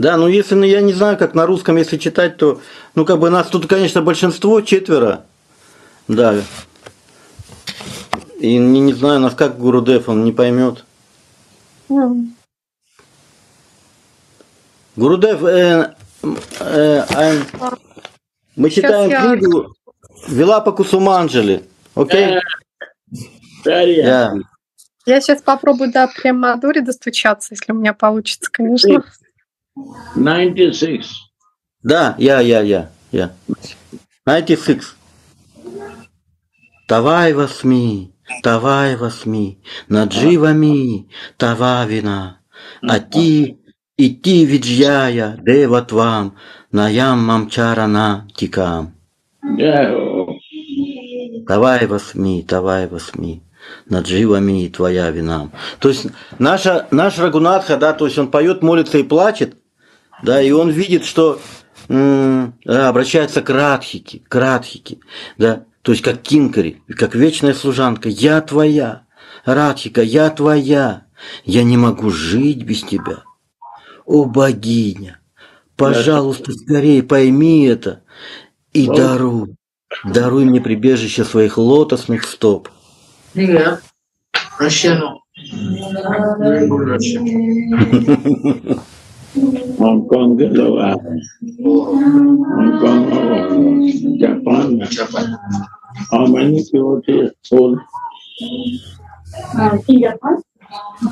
Да, ну если, ну я не знаю, как на русском, если читать, то, ну как бы нас тут, конечно, большинство, четверо, да. И не, не знаю, нас как Гурудев, он не поймет. М. Гурудев, э, э, э, мы читаем я- книгу Вилапа Кусуманджели, окей? Very Да. happy. Я сейчас попробую до Премадури достучаться, если у меня получится, конечно. 96. Да, я, я, я, я. 96. Тавай восьми, тавай восьми, надживами, тававина, ати, ити виджяя, деват вам, наям мамчарана тикам. Давай восьми, давай восьми, над живами твоя вина. То есть наша, наш Рагунатха, да, то есть он поет, молится и плачет, да, и он видит, что м, да, обращается к Радхике, к Радхике, да, то есть как Кинкари, как вечная служанка, я твоя, Радхика, я твоя, я не могу жить без тебя. О, богиня, пожалуйста, скорее пойми это и Да. даруй, даруй мне прибежище своих лотосных стоп. Hongkong ke Taiwan Hongkong Japan How many people take phone? In Japan?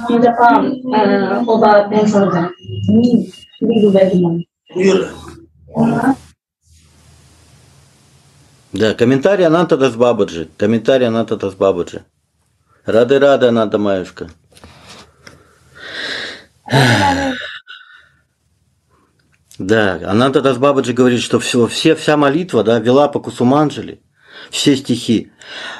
In Japan, uh, over 10,000. Mm. Big Vietnam. Yeah. Да, комментарий Анантадас Бабаджи. Комментарий Анантадас Бабаджи. Рады-рады, Ананта Маюшка. Рады-рады. Да, Ананта Дасбабаджи говорит, что все, все, вся молитва, да, вела по Кусуманджели, все стихи.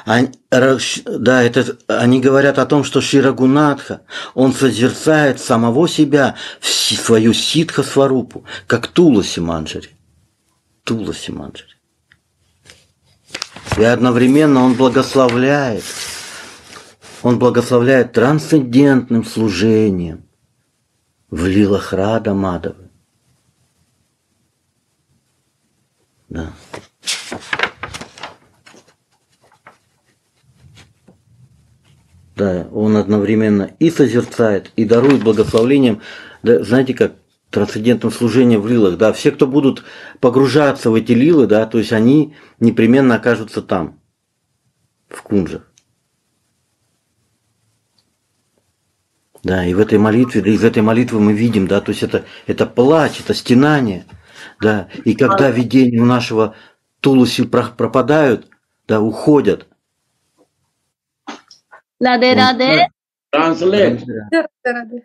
Они, да, это, они говорят о том, что Ширагунатха, он созерцает самого себя, свою ситха сварупу, как Туласи Манджари. Туласи Манджари. И одновременно он благословляет. Он благословляет трансцендентным служением в лилах Рада Мадавы. Да. Да, он одновременно и созерцает, и дарует благословлением, да, знаете как, трансцендентном служении в лилах, да, все, кто будут погружаться в эти лилы, да, то есть они непременно окажутся там, в кунжах. Да, и в этой молитве, да, из этой молитвы мы видим, да, то есть это, это плач, это стенание, да, и когда видения у нашего Тулуси про- пропадают, да, уходят. Раде. translate Рады.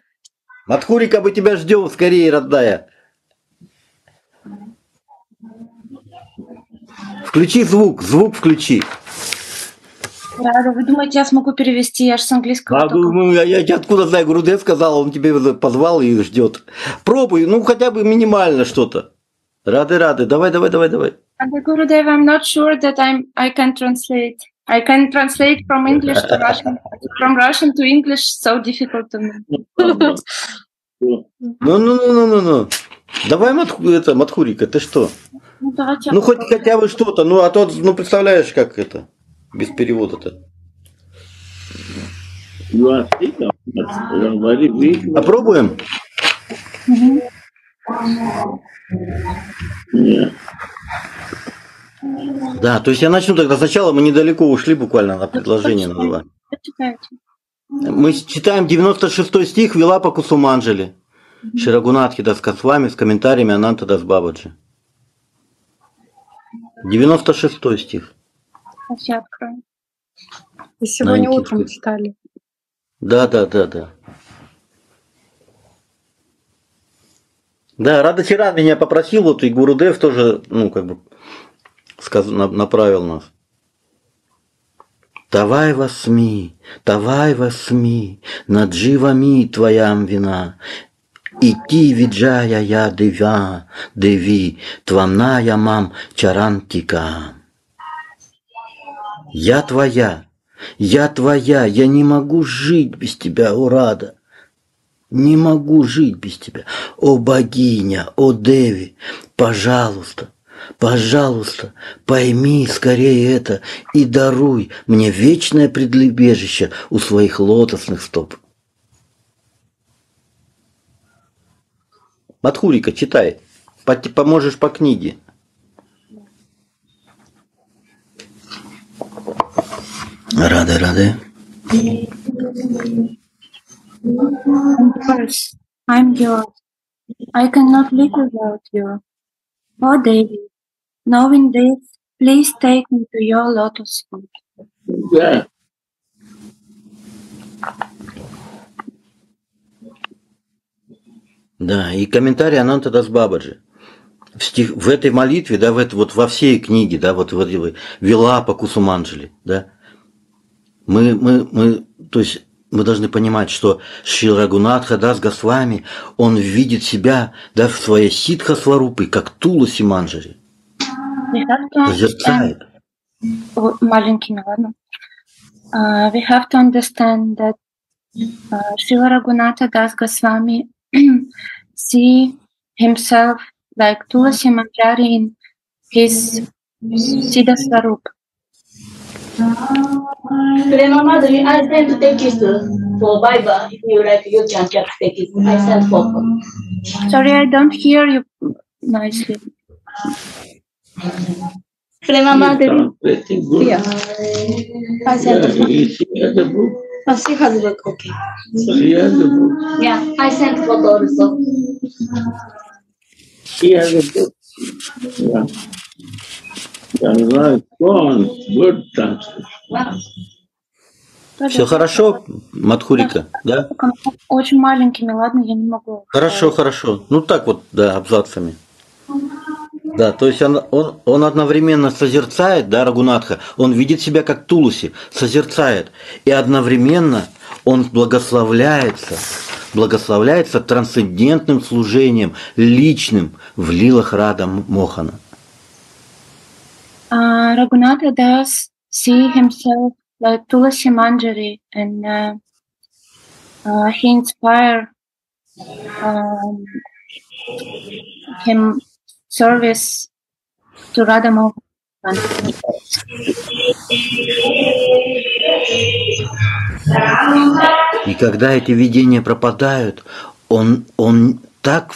Матхурика, мы тебя ждем скорее, родная. Включи звук, звук включи. Рада, вы думаете, я смогу перевести? Я же с английского А, ну, я, я- я откуда знаю, Гурудев сказал, он тебе позвал и ждет. Пробуй, ну хотя бы минимально что-то. Рады, рады, давай, давай, давай, давай. Gurudev, I'm not sure that I'm, I can translate. I can translate from English to Russian. From Russian to English so difficult to me. Ну, ну, ну, ну, ну, ну. Давай, Матху, это, Матхурика, ты что? Ну, давайте Ну, хоть хотя бы что-то. Ну, а то, ну, представляешь, как это, без перевода-то. very weak Попробуем? yeah. Да, то есть я начну тогда сначала, мы недалеко ушли буквально на предложение на два. Почитайте. Мы читаем 96 стих Вилапа Кусуманджели. Ширагунатхи Даска с вами с комментариями Ананта Дасбабаджи. 96 стих. Сейчас я открою. И сегодня утром читали. Да, да, да, да. Да, Радачиран меня попросил, вот и Гурудев тоже, ну, как бы, сказ- на- направил нас. Давай восьми, давай восьми, над живами твоям вина. Ити виджая я девя, деви, твамная мам чарантика. Я твоя, я твоя, я не могу жить без тебя, Урада. Не могу жить без тебя. О богиня, о Деви, пожалуйста, пожалуйста, пойми скорее это и даруй мне вечное предлебежище у своих лотосных стоп. Матхурика, читай. Поможешь по книге. Рады, рады. Yours. I'm yours. I cannot live without you. Oh, David, knowing this, please take me to your lotus feet. Да. Да, и комментарий Ананта Дасбабаджи. В, стих, в этой молитве, да, в это, вот во всей книге, да, вот в этой Вилапа Кусуманджели, да, мы, мы, мы, то есть мы должны понимать, что Шри Рагунатха Дас Госвами, он видит себя, да, в своей ситха сварупой, как Туласи Манджари, We have to understand, созерцает. О, маленькими, ладно. Uh, we have to understand that uh, Srila Raghunatha Das Goswami see himself like Tulasi Manjari in his Siddha Swarup. Prema Madhuri, I sent text for Bible. If you like, you can check text. I sent for. Sorry, I don't hear you nicely. Prema Madhuri, Pretty good. yeah. I sent. she has a book. Oh, she has book. Okay. She has a book. Yeah, I sent photo also. She has a book. Yeah. Right. One good translation. Все хорошо, Матхурика, да? Очень маленькими, ладно, я не могу. Хорошо, хорошо. Ну так вот, да, абзацами. Да, то есть он, он, он одновременно созерцает, да, Рагунатха, он видит себя как Тулуси, созерцает, и одновременно он благословляется, благословляется трансцендентным служением, личным в лилах Рада Мохана. Uh, Raghunatha does see himself like Tulasi Manjari and uh, uh, he inspire um, him service to Radha Mohan. И когда эти видения пропадают, он, он так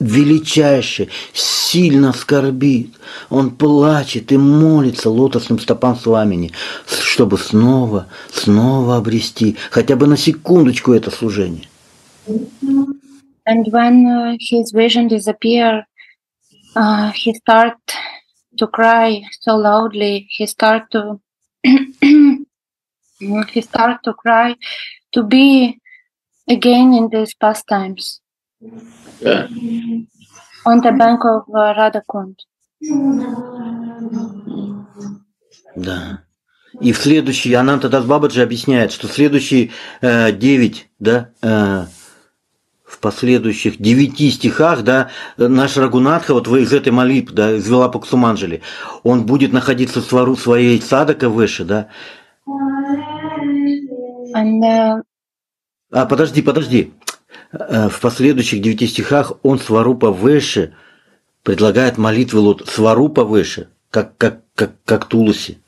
величайше, сильно скорбит. Он плачет и молится лотосным стопам Сламени, чтобы снова, снова обрести хотя бы на секундочку это служение. And when uh, his vision disappear, uh, he start to cry so loudly. He start to he start to cry to be again in these pastimes Yeah. on the bank of. Да. И в следующий, Ананта Дасбабаджи объясняет, что следующие э, да, э, в последующих девяти стихах, да, наш Рагунатха, вот вы из этой молитвы, да, из Вилапаксуманджели, он будет находиться в свару своей садака выше, да. And uh, А, подожди, подожди. Э, В последующих девяти стихах он сварупа выше предлагает молитвы лот сварупа выше, как, как, как, как Тулуси.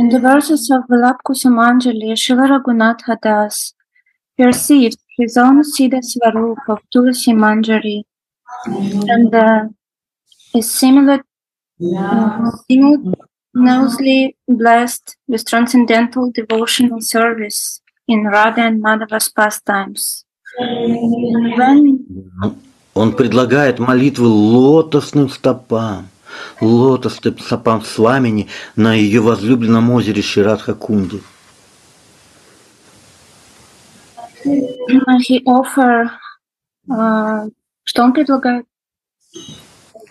in the verses of Vilapkusamanjali, Srila Raghunatha Das perceives his own Siddha Swarup of Tulasi Manjari and uh, is similar, uh, simultaneously blessed with transcendental devotional service in Radha and Madhava's pastimes. When Он предлагает молитвы лотосным стопам, лотосным стопам Сламени на ее возлюбленном озере Ширадха Кунди. he offer, uh, что он предлагает?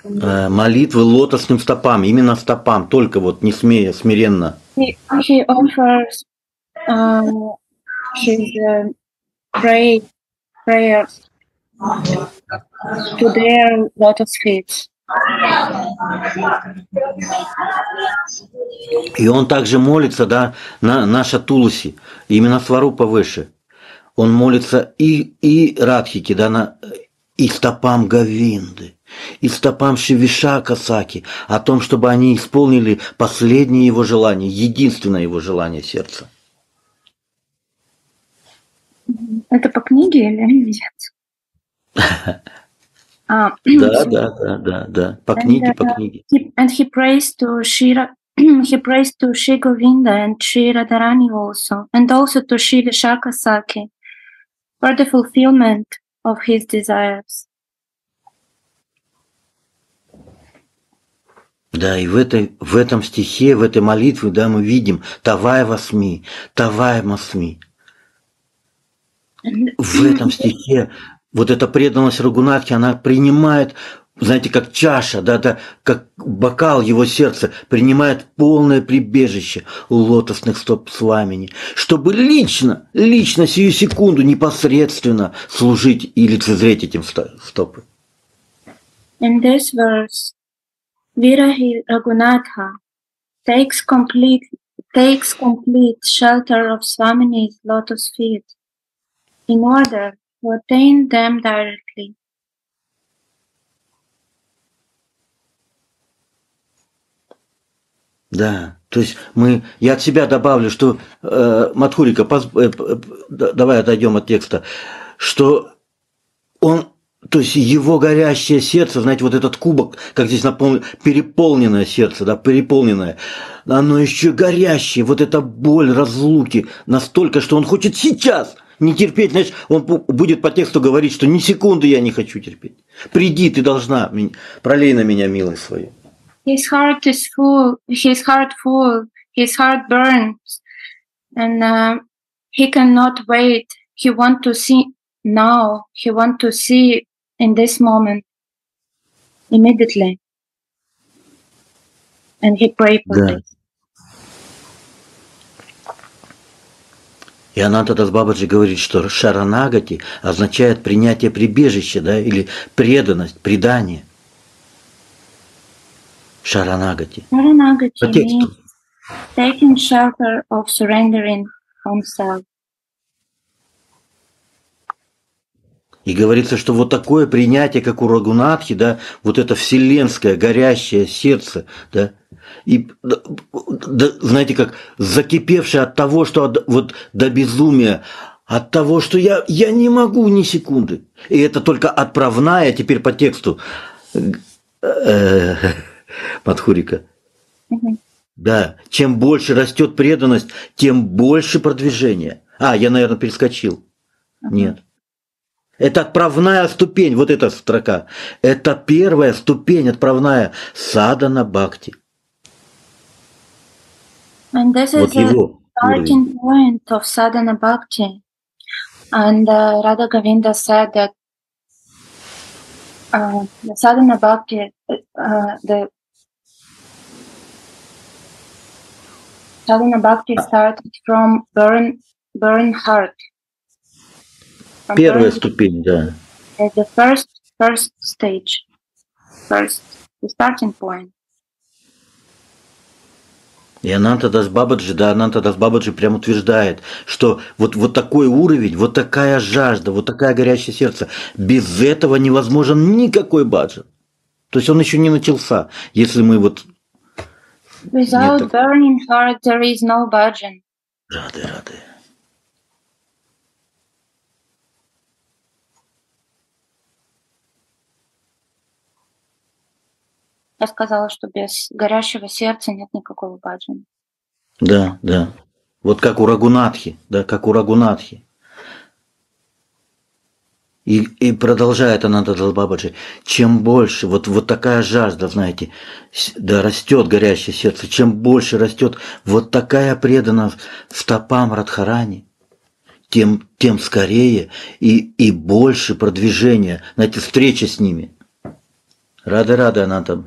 Э, Молитвы лотосным стопам, именно стопам, только вот не смея, смиренно. He offers uh, his uh, pray, prayers to their lotus feet. И он также молится, да, на наша Тулуси, именно Сварупа выше. он молится и, и Радхике, да, на, и стопам Гавинды, и стопам Шивиша Касаки, о том, чтобы они исполнили последнее его желание, единственное его желание сердца. Это по книге или нет? А, Да, да, да, да, да. По книге, по uh, книге. and he prays to Shira, he prays to Shri Govinda and Shri Radharani also, and also to Shri Vishakasaki for the fulfillment of his desires. Да, и в, этой, в этом стихе, в этой молитве, да, мы видим Тавай Васми, Тавай Масми. В этом стихе вот эта преданность Рагунатхи, она принимает, знаете, как чаша, да, да, как бокал его сердца, принимает полное прибежище лотосных стоп сламени, чтобы лично, лично сию секунду непосредственно служить и лицезреть этим сто- стопы. in this verse, Virahi Raghunatha takes complete takes complete shelter of Swamini's lotus feet in order to attain them directly. Да, то есть мы, я от себя добавлю, что э, Матхурика, поз- э, давай отойдем от текста, что он, то есть его горящее сердце, знаете, вот этот кубок, как здесь напомню, переполненное сердце, да, переполненное, оно еще горящее, вот эта боль разлуки настолько, что он хочет сейчас не терпеть, знаешь, он бу- будет по тексту говорить, что ни секунды я не хочу терпеть. Приди, ты должна, пролей на меня милость свою. His heart is full, his heart full, his heart burns, and uh, he cannot wait. He want to see now. He want to see in this moment, immediately. And he pray for Да. this. И Анантадас Бабаджи говорит, что шаранагати означает принятие прибежища, да, или преданность, предание. Шаранагати. Sharanagati По тексту. taking shelter of surrendering oneself. И говорится, что вот такое принятие, как у Рагунатхи, да, вот это вселенское горящее сердце, да, и, да, знаете, как закипевшее от того, что от- вот до безумия, от того, что я, я не могу ни секунды. И это только отправная, теперь по тексту, э, Мадхурика. Мгм. Да, чем больше растет преданность, тем больше продвижения. А, я, наверное, перескочил. Нет. Это отправная ступень, вот эта строка. Это первая ступень отправная садана бхакти. And this Вот is a его уровень. starting point of sadhana bhakti. And uh, Radha Govinda said that uh, the sadhana bhakti, uh, the sadhana bhakti started from burn, burn heart. From Первая burn- ступень, да. uh, the first first stage, first the starting point. И Ананта Дас Бабаджи, да, Ананта Дас Бабаджи прям утверждает, что вот, вот такой уровень, вот такая жажда, вот такая горящее сердце, без этого невозможен никакой баджан. То есть он еще не начался, если мы вот Without burning heart, there is no bhajan. рады, рады. Я сказала, что без горящего сердца нет никакого баджана. Да, да. Вот как у Рагунатхи, да, как у Рагунатхи. И, и продолжает Ананда Бабаджи, чем больше, вот, вот такая жажда, знаете, да, растет горящее сердце, чем больше растет вот такая преданность стопам Радхарани, тем, тем скорее и, и больше продвижения, знаете, встреча с ними. Рада-рада, Ананда.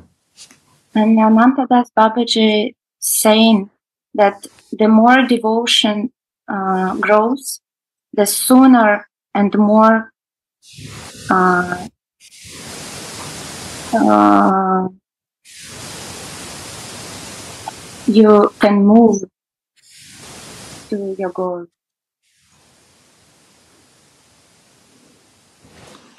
And Anantadas Babaji saying that the more devotion uh, grows, the sooner and more uh, uh, you can move to your goal.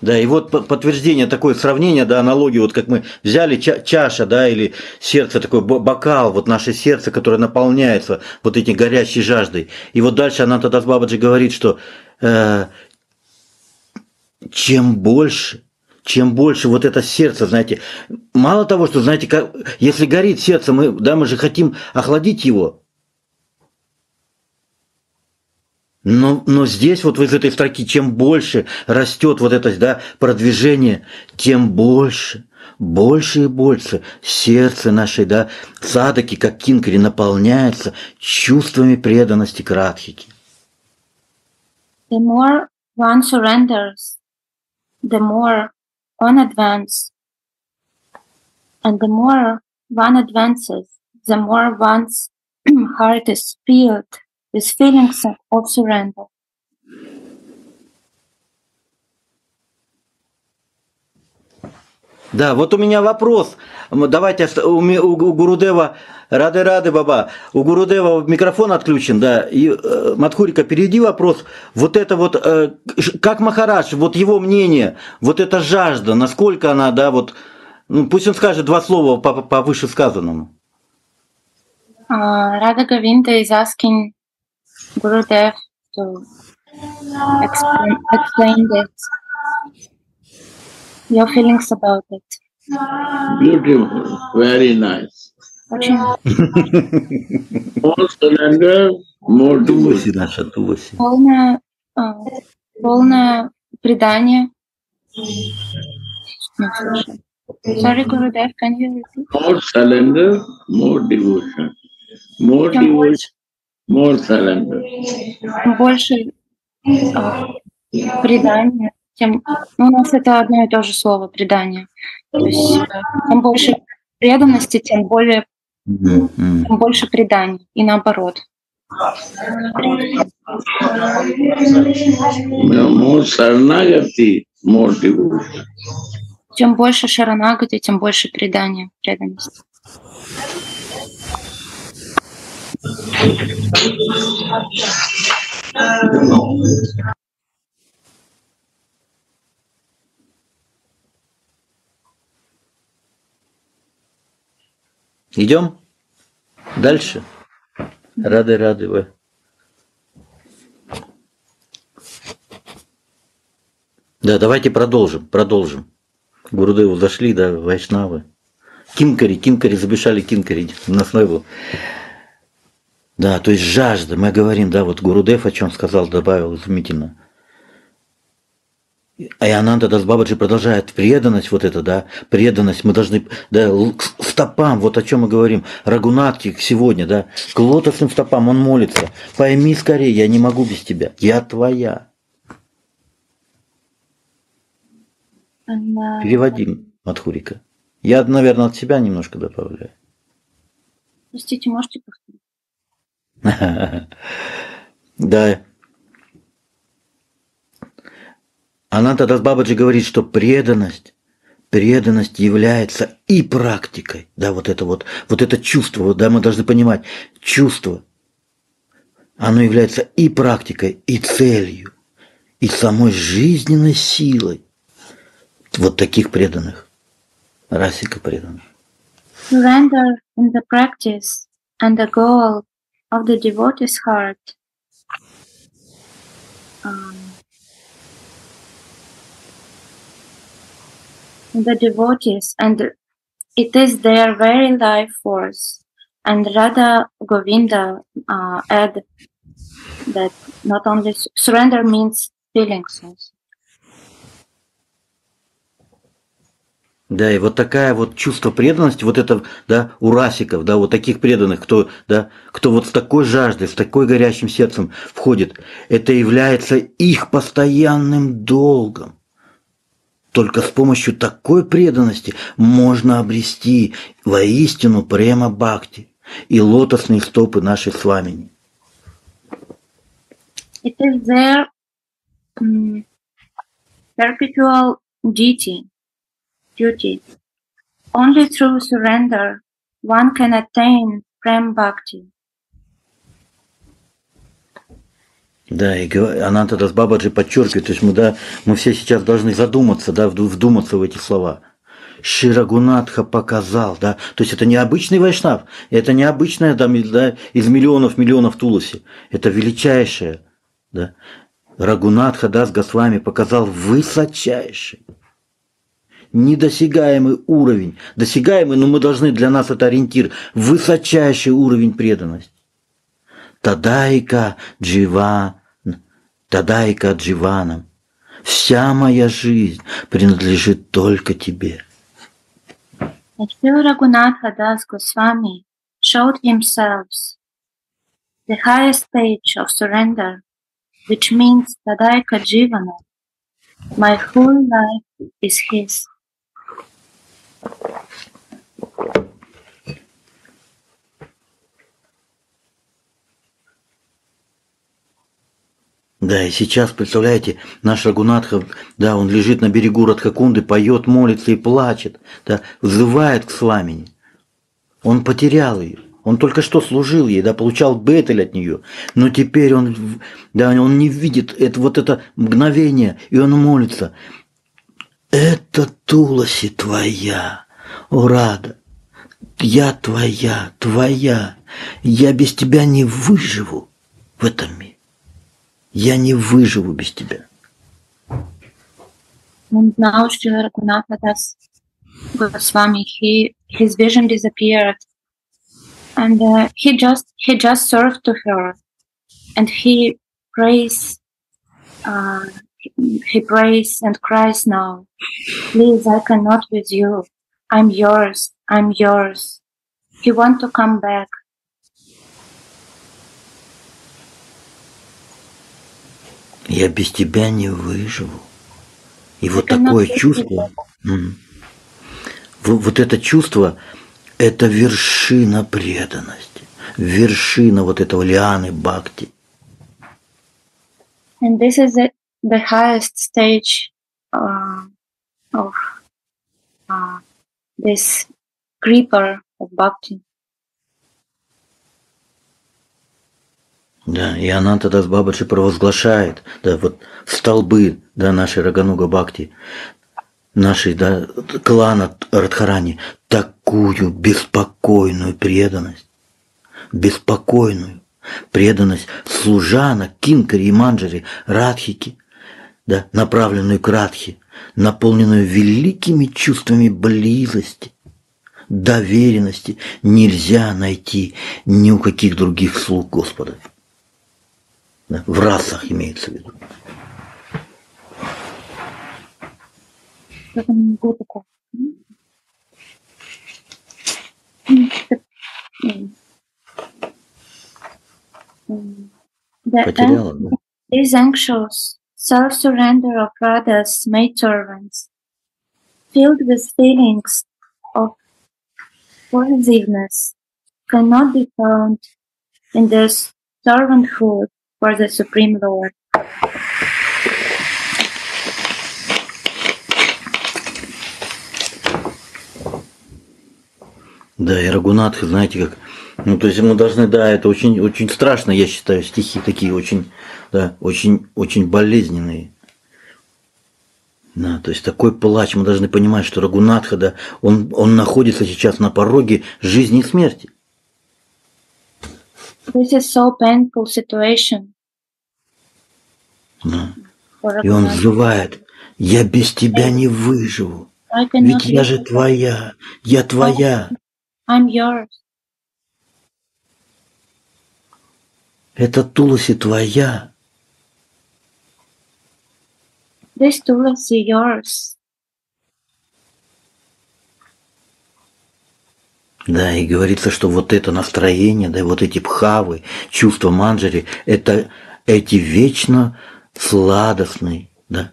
Да, и вот по- подтверждение, такое сравнение, да, аналогию, вот как мы взяли ча- чаша, да, или сердце, такой бо- бокал, вот наше сердце, которое наполняется вот этой горящей жаждой. И вот дальше Анантадас Бабаджи говорит, что э, чем больше, чем больше вот это сердце, знаете, мало того, что, знаете, как, если горит сердце, мы, да, мы же хотим охладить его, Но, но здесь вот из этой строки, чем больше растет вот это да, продвижение, тем больше, больше и больше сердце нашей да, садаки, как кинкари, наполняется чувствами преданности к Радхике. The more one surrenders, the more one advances. And the more one advances, the more one's heart is filled with feelings of surrender. Да, вот у меня вопрос. Давайте у, у Гу- Гурудева, рады рады, баба. У Гурудева микрофон отключен, да. И э, Мадхурика, перейди вопрос. Вот это вот, э, как Махарадж, вот его мнение, вот эта жажда, насколько она, да, вот, ну, пусть он скажет два слова по, по вышесказанному. Uh, Radha Govinda is asking Gurudev to explain, explain this. Your feelings about it. Beautiful, very nice. Очень More surrender, more Туласи devotion. наша, Туласи. полное, а, полное предание. Не слышу. Sorry, Gurudev, can you repeat? More surrender, more devotion. More Чем devotion, больше, чем а, предания, тем ну, у нас это одно и то же слово предание. То есть чем больше преданности, тем более тем больше преданий и наоборот. Чем больше шаранагати, тем больше предания, преданности. Идем дальше. Рады, рады вы. Да, давайте продолжим, продолжим. Гурудеву зашли, да, вайшнавы. Кинкари, кинкари, забежали кинкари на снова. Да, то есть жажда, мы говорим, да, вот Гурудев о чем сказал, добавил изумительно. А Ананда Дасбабаджи продолжает преданность вот это, да, преданность, мы должны, да, к стопам, вот о чем мы говорим, Рагунатки сегодня, да, к лотосным стопам он молится, пойми скорее, я не могу без тебя, я твоя. And, uh, Переводи, Мадхурика. Я, наверное, от себя немножко добавляю. простите, можете повторить? Да. Ананта Дасбабаджи говорит, что преданность, преданность является и практикой. Да, вот это вот, вот это чувство, да, мы должны понимать, чувство, оно является и практикой, и целью, и самой жизненной силой вот таких преданных, расика преданных. Surrender in the practice and the goal of the devotee's heart. Um, the devotees, and it is their very life force. And Radha Govinda uh, add that not only surrender means feelings also. Да, и вот такая вот чувство преданности, вот это, да, у расиков, да, вот таких преданных, кто, да, кто вот с такой жаждой, с такой горящим сердцем входит, это является их постоянным долгом. Только с помощью такой преданности можно обрести воистину према бхакти и лотосные стопы нашей сламени. It is their mm, perpetual duty. Duty. Only through surrender one can attain Prem Bhakti. Да, и гова- Ананта Дас Бабаджи подчеркивает, то есть мы, да, мы все сейчас должны задуматься, да, вду- вдуматься в эти слова. Ширагунатха показал, да, то есть это не обычный вайшнав, это не обычная, да, из миллионов миллионов Туласи, это величайшее, да. Рагунатха Дас Госвами показал высочайший, недосягаемый уровень, досягаемый, но мы должны, для нас это ориентир, высочайший уровень преданности. Тадайка Дживан, Тадайка Дживанам. Вся моя жизнь принадлежит только тебе. Sri Raghunatha Das Goswami showed himself the highest stage of surrender, which means Tadaika Jivana. My whole life is his. Да, и сейчас, представляете, наш Рагунатха, да, он лежит на берегу Радхакунды, поет, молится и плачет, да, взывает к Сламине. Он потерял ее. Он только что служил ей, да, получал бетель от нее, но теперь он, да, он не видит это, вот это мгновение, и он молится. Это Туласи твоя, о Рада, я твоя, твоя, я без тебя не выживу в этом мире. Я не выживу без тебя. And now Sri Raghunatha Das Goswami, he, his vision disappeared. And uh, he just he just served to her, and he prays, uh, he prays and cries now. Please, I cannot with you. I'm yours. I'm yours. He want to come back. Я без тебя не выживу. И вот Это такое чувство, вот это чувство, это вершина преданности, вершина вот этого лианы бхакти. And this is the, the highest stage uh, of uh, this creeper of bhakti. Да, и Ананта Дас Бабаджи провозглашает, да, вот столбы, да, нашей Рагануга Бхакти, нашей, да, клана Радхарани, такую беспокойную преданность, беспокойную преданность служанок Кинкари и Манджари, Радхики, да, направленную к Радхи, наполненную великими чувствами близости, доверенности, нельзя найти ни у каких других слуг Господа. Да, в расах имеется в виду. Что там Потеряла, да? This anxious self-surrender of Radha's maidservants, filled with feelings of possessiveness, cannot be found in their servanthood for the Supreme Lord. Да, и Рагунатх, знаете, как... Ну, то есть мы должны, да, это очень, очень страшно, я считаю, стихи такие очень, да, очень, очень болезненные. Да, то есть такой плач, мы должны понимать, что Рагунатха, да, он, он находится сейчас на пороге жизни и смерти. This is so painful situation Да. И он взывает, я без тебя не выживу, ведь я же твоя, я твоя. you. I'm yours. Это Туласи твоя. This Tulasi yours. Да, и говорится, что вот это настроение, да, вот эти пхавы, чувства манджари, это эти вечно сладостные, да,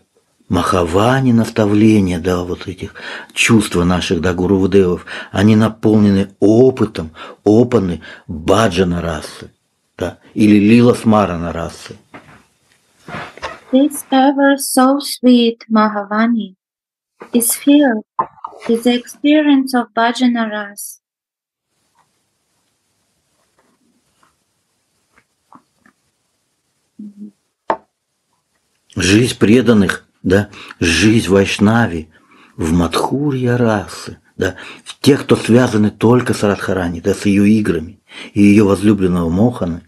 махавани наставления, да, вот этих чувства наших, да, гурувдевов, они наполнены опытом, опаны баджана расы, да, или лила смарана расы. This ever so sweet Mahavani is filled with the experience of bhajana. Жизнь преданных, да, жизнь Вайшнави в Мадхурья расы, да, в тех, кто связаны только с Радхарани, да, с ее играми и ее возлюбленного Моханы.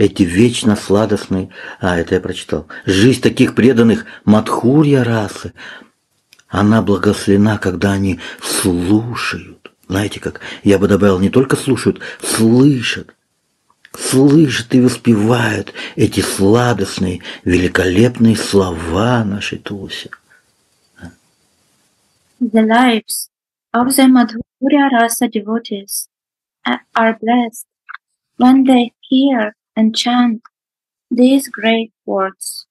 Эти вечно сладостные, а, это я прочитал, жизнь таких преданных Мадхурья расы, она благословена, когда они слушают. Знаете как? Я бы добавил, не только слушают, слышат слышат и воспевают эти сладостные, великолепные слова нашей Туси. The lives of the Madhurya Rasa devotees are blessed when they hear and chant these great words.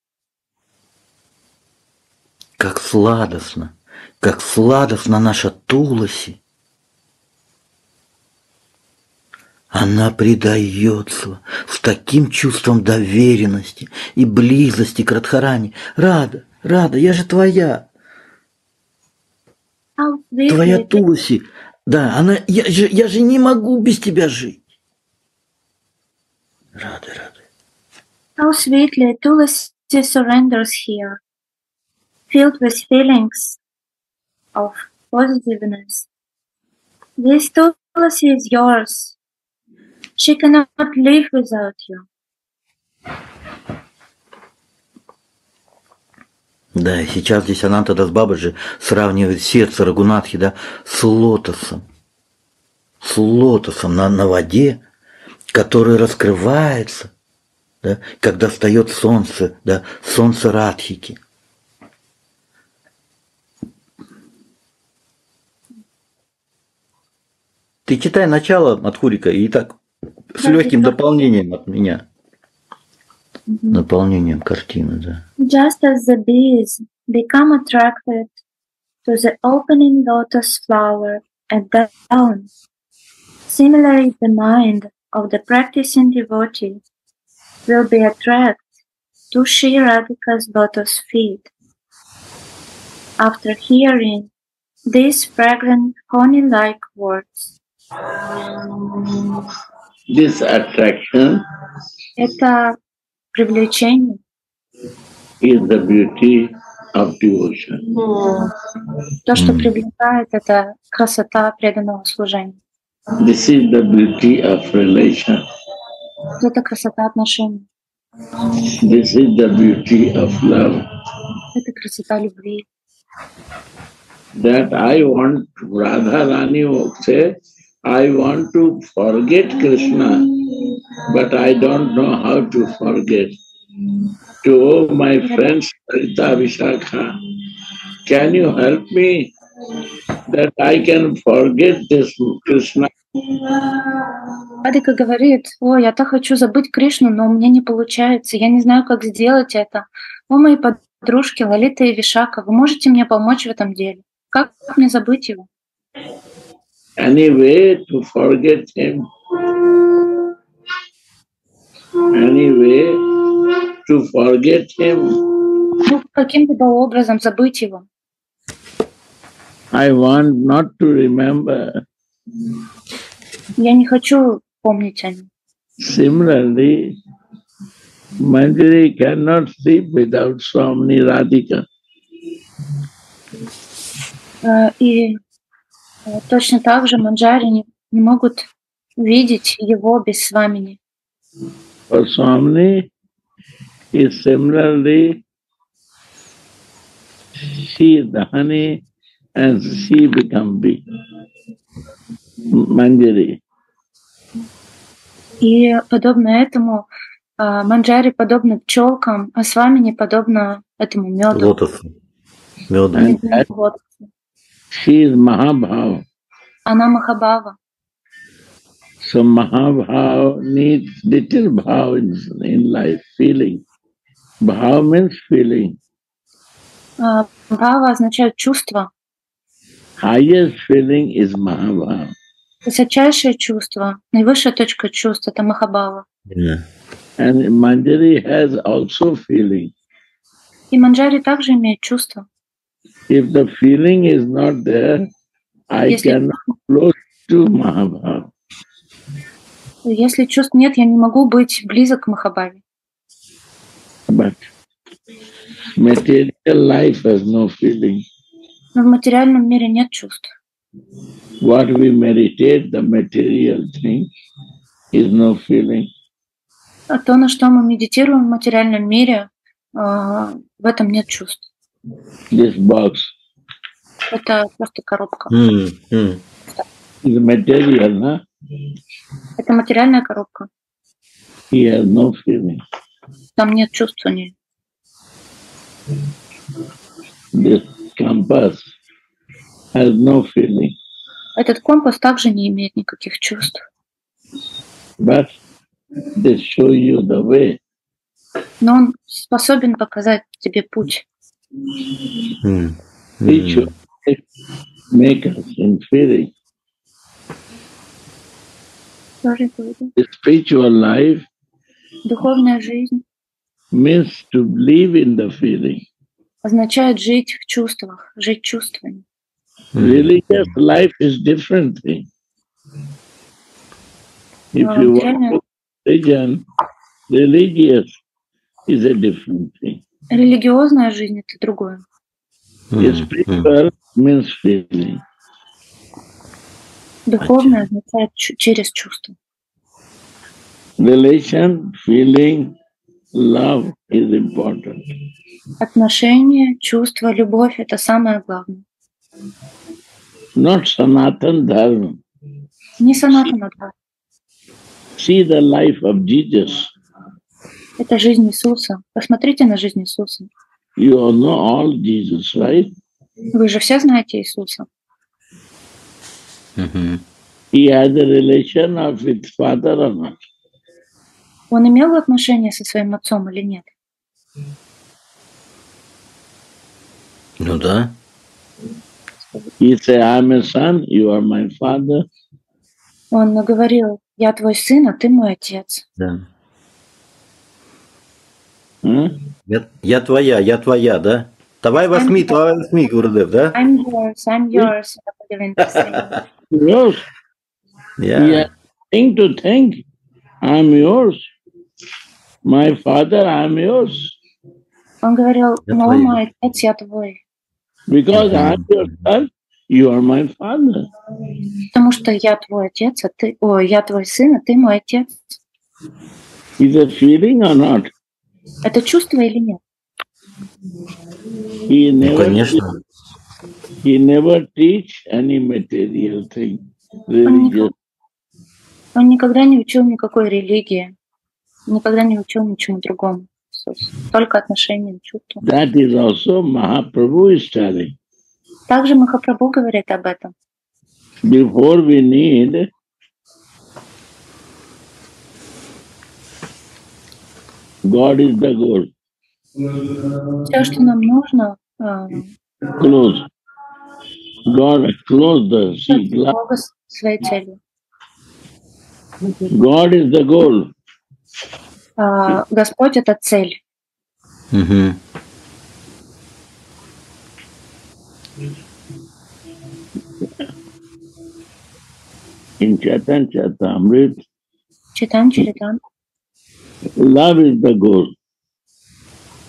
Как сладостно, как сладостно наша Туласи, Она предается с таким чувством доверенности и близости к Радхарани. Рада, Рада, я же твоя. Твоя Тулси. Да, она, я же, я же не могу без тебя жить. Рада, Рада. How sweetly Tulasi surrenders here, filled with feelings of positiveness. This Tulasi is yours, She cannot live without you. Да, сейчас здесь Ананта Дасбабаджи сравнивает сердце Рагунатхи да, с лотосом. С лотосом на, на воде, который раскрывается, да, когда встает солнце, да, солнце Радхики. Ты читай начало от Хурика и так с легким дополнением от меня. Дополнением картины, да. Just as the bees become attracted to the opening lotus flower at dawn, similarly the mind of the practicing devotee will be attracted to Sri Radhika's lotus feet. After hearing these fragrant honey-like words, This attraction это привлечение is the beauty of devotion. То, что Мгм. привлекает, это красота преданного служения. This is the beauty of relation. Это красота отношений. This is the beauty of love. Это красота любви. That I want Radha Rani would say, I want to forget Krishna, but I don't know how to forget. To my friends Sarita Vishakha, can you help me that I can forget this Krishna? Адика говорит, ой, я так хочу забыть Кришну, но у меня не получается, я не знаю, как сделать это. О, мои подружки Лалита и Вишака, вы можете мне помочь в этом деле? Как мне забыть его? Any way to forget him? Any way to forget him? Ну, каким-либо образом забыть его. I want not to remember. Я не хочу помнить о нем. Similarly, Manjari cannot sleep without Swamini Radhika. Э, И э, точно так же манджари не, не могут видеть его без свамини. For is similarly she honey and she become bee. Manjari. И подобно этому э, манджари подобно пчелкам, а свамини подобно этому меду. Лотос. Медом. And that she is Mahabhava. Она Махабава. So Mahabhava needs little bhav in, in life, feeling. Bhav means feeling. А, Бхава означает чувство. Highest feeling is Mahabhava. Высочайшее чувство, наивысшая точка чувств — это Махабава. Да. And Manjari has also feeling. И манджари также имеет чувство. If the feeling is not there, I Если- cannot close to Mahabhava. Если чувств нет, я не могу быть близок к Махабаве. But material life has no feeling. Но в материальном мире нет чувств. What we meditate, the material thing, is no feeling. А то, на что мы медитируем в материальном мире, а, в этом нет чувств. This box Это просто коробка. М, м. is material, huh? Это материальная коробка. He has no feeling. Там нет чувств у нее. This compass has no feeling. Этот компас также не имеет никаких чувств. But they show you the way. Но он способен показать тебе путь. Each м. make us in feeling. Тоже говорю. The spiritual life Духовная жизнь means to live in the feeling. Означает жить в чувствах, жить чувствами. Religious life is different thing. If you want religion, religious is a different thing. Религиозная жизнь это другое. Spiritual means feeling. Духовное означает через чувства. Relation, feeling, love is important. Отношения, чувства, любовь это самое главное. Not Sanatan Dharma. Не санатана дхарма. See the life of Jesus. Это жизнь Иисуса. Посмотрите на жизнь Иисуса. You all know all Jesus, right? Вы же все знаете Иисуса. Мгм. He had a relation of with father or not. Он имел отношения со своим отцом или нет? Ну да. He said, I'm a son, you are my father. Он говорил, я твой сын, а ты мой отец. да. Я, я твоя, я твоя, да? Давай восьми, давай восьми, Гурдев, да? I'm yours, I'm yours. Yours. Я. Yeah. Think to think, I'm yours. My father, I'm yours. Он говорил, ну, твой. мой отец, я твой. Because I'm your son, you are my father. Потому что я твой отец, а ты... Ой, я твой сын, а ты мой отец. Is it feeling or not? Это чувство или нет? He Ну, never, конечно. he never teach any material thing, он никогда не учил никакой религии, никогда не учил ничему другому. Только отношениям, чувствам. That is also Mahaprabhu is telling. Также Махапрабху говорит об этом. Before we need God is the goal. Все, что нам нужно, э, Close. God close the sea. Бога своей целью. God is the goal. А, Господь — это цель. Chaitan Chaitamrit, Читан, Чаритан. love is the goal.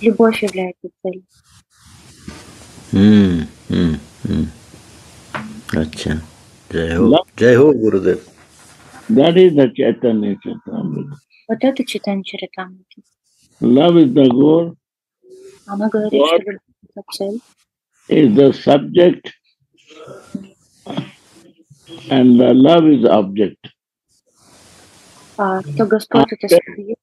Любовь является целью. М, м. Ача. Джай Го. Да. Джай Го, Гурдев. That is the Chaitanya Chaitamrit. Вот это Читан, Чаритан. Love is the goal, Она говорит, что любовь — это цель. is the subject, and the love is object. А, что Господь — это субъект,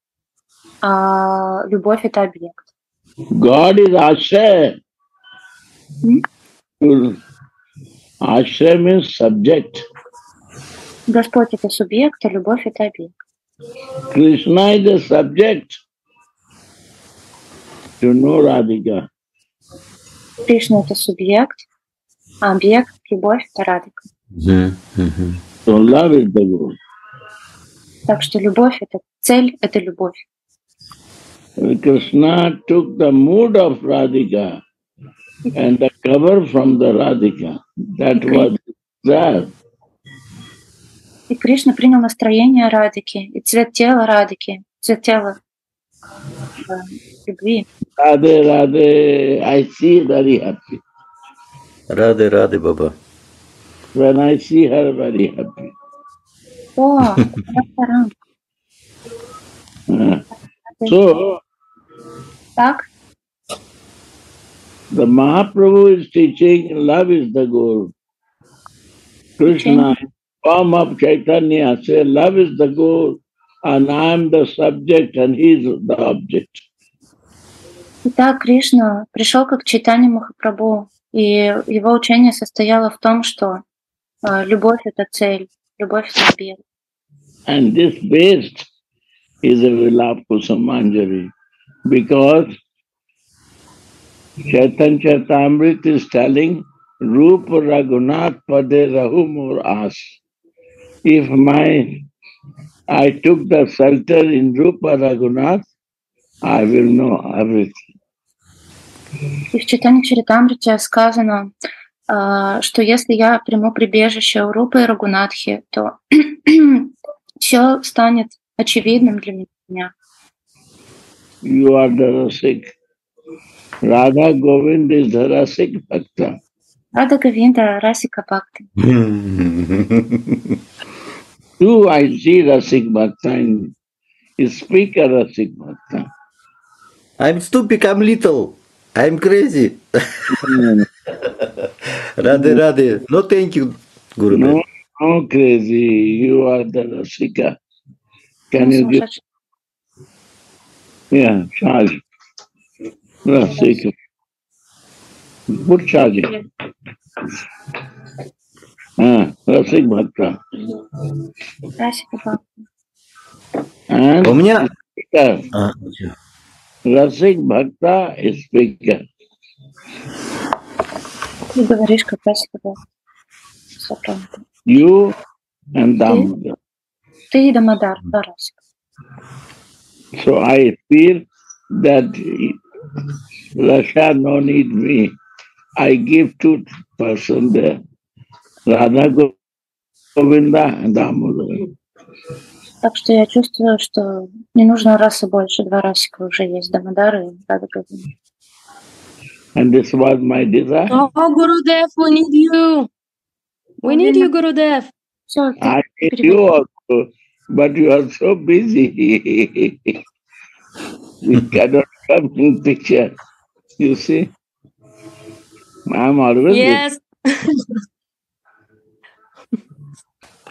а любовь — это объект. God is Ashraya. Hmm? Ashraya means subject. Господь — это субъект, а любовь — это объект. Krishna is the subject to know Radhika. Кришна — это субъект, а объект — любовь — это радика. Мгм, мгм. So love is the goal. Так что любовь — это цель, это любовь. Krishna took the mood of Radhika and the cover from the Radhika. That was that. И Кришна принял настроение Радики, и цвет тела Радики, цвет тела э, любви. Radhe Radhe, I see very happy. Рады, рады, Баба. When I see her, very happy. О. Uh, So, Так, the Mahaprabhu is teaching love is the goal. Krishna, form of Chaitanya, say love is the goal, and I am the subject and he is the object. Итак, Кришна пришел как Чайтанья Махапрабху, и его учение состояло в том, что э, любовь — это цель, любовь — это объект. And this based is a Vilap Kusumanjari because Chaitanya Chaitamrit is telling Rupa Raghunath Pade Rahu Mor As. If my I took the shelter in Rupa Raghunath, I will know everything. И в Чайтанья Чаритамрите сказано, э, что если я приму прибежище у Рупы и Рагунатхи, то все станет очевидным для меня. You are the Rasik. Radha Govind is the Rasik Bhakta. أعتقد ينتهي راسي كباكتي Do I see Rasik Bhaktan? Speak Rasik Bhaktan. I'm stupid, I'm little. I'm crazy. Mm. Rade, Rade. No thank you, Guru. No, no crazy. You are the Rasika. Can you give? Yeah, charge. Rasika. Put charge. Ah, Rasik Bhakta. Расика Бхакти. And У меня... speaker. А, ничего. Rasik Bhakta is speaker. Ты говоришь, как Расика Бхакти. Всё правильно. You and Damodar. Ты и Дамодар, да, Расика. So I feel that Russia no need me. I give two person there, Radha Govinda and Damodar. Так что я чувствую, что не нужно расы больше, два расика уже есть, Дамодар и Рада Гавинда. And this was my desire. Oh, Gurudev, we need you. We need you, Gurudev. Все, I need you also, but you are so busy. you cannot come in picture. You see? I'm always Yes.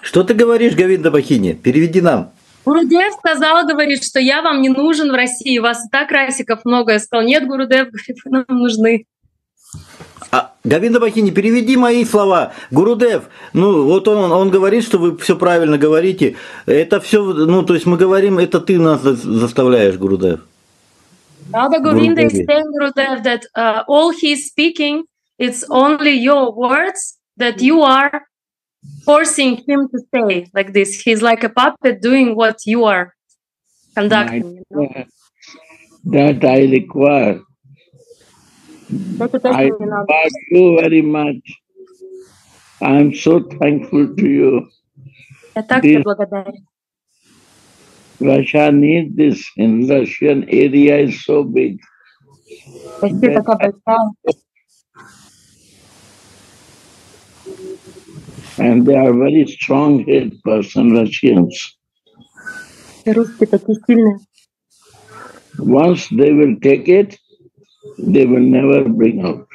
Что ты говоришь, Гавинда Бахини? Переведи нам. Гурудев сказал, говорит, что я вам не нужен в России, у вас и так расиков много. Я сказал, нет, Гурудев, говорит, вы нам нужны. А, Гавинда Бахини, переведи мои слова. Гурудев, ну вот он, он говорит, что вы все правильно говорите. Это все, ну то есть мы говорим, это ты нас за- заставляешь, Гурудев. Radha Govinda is Gurudev. saying, Gurudev, that uh, all he is speaking, It's only your words that you are forcing him to say like this. He's like a puppet doing what you are conducting. I, you know? That I require. I love you very much. I'm so thankful to you. This, Russia needs this in Russian area is so big. That And they are very strong-headed person, Russians. И русские такие сильные. Once they will take it, they will never bring out.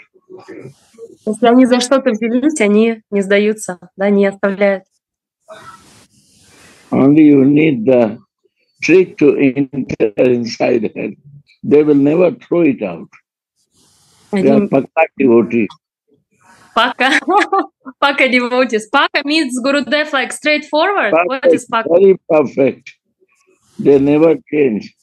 Если они за что-то взялись, они не сдаются, да, не оставляют. Only you need the trick to enter inside it. They will never throw it out. They are Они Pakka Paka, Paka devotees. Paka means Gurudev like straightforward. What is Paka? very perfect. They never change.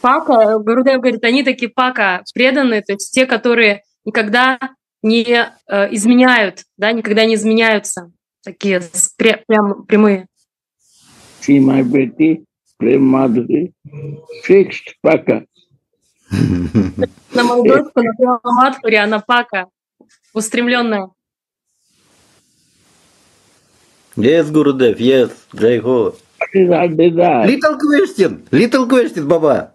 Пака, Гурудев говорит, они такие пака, преданные, то есть те, которые никогда не э, изменяют, да, никогда не изменяются, такие с- пре- прям прямые. See my Betty, Madhuri, fixed Pakka. На мою дочку, на Мадхури, она пака, устремленная. Yes, Гурудев, yes, our desire? Little question, little question, Баба.